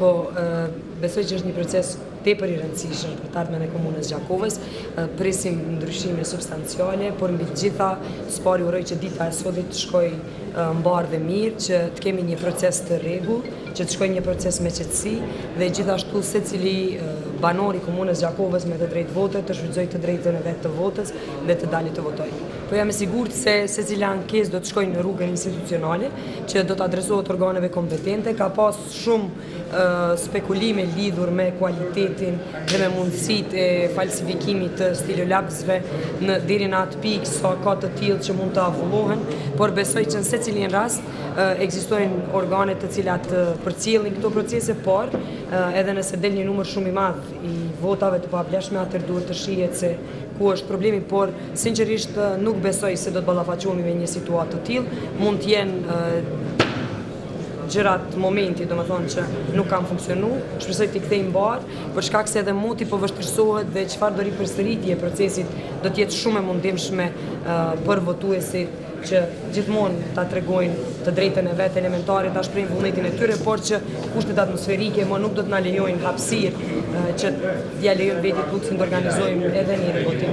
Po, besoj që është një proces tepër i rëndësishëm për të ardhmen e komunës Gjakovës, presim ndryshime substanciale, por mbi gjitha së pari uroj që dita e sotit të shkojë mbarë dhe mirë, që të kemi një proces të rregullt, që të shkojë një proces me qetësi, dhe gjithashtu secili banor i komunës Gjakovës me të drejtë vote, të shfrytëzojë të drejtën e vet të votës dhe të dali të votojë. Po jam e sigurt se secila ankesë do të shkojë në rrugën institucionale, që do të adresohet organeve kompetente. Ka pas shumë spekulime lidhur me kualitetin dhe me mundësitë e falsifikimit të stilolapsve në deri në atë pikë sa ka të tillë që mund të avullohen, por besoj që në secilin rast ekzistojnë organe të cilat përcjellin këto procese, por edhe nëse del një numër shumë i madh i votave të pavlefshme, atëherë duhet të shihet se ku është problemi, por sinqerisht nuk besoj se do të ballafaqohemi me një situatë të tillë, mund të jenë gjëra t'momentit, domethënë që nuk kanë funksionu, shpresoj t'kryhet mbarë, për shkak se edhe moti po vështirësohet dhe çfarëdo ripërsëritje e procesit do t'jetë shumë e mundimshme për votuesit që gjithmonë ta tregojnë të drejtën e vet elementare, ta shprehin vullnetin e tyre, por që kushtet atmosferike më nuk do të na lejojnë hapësirë që t'ia lejojmë vetes luksin të organizojmë edhe një rivotim.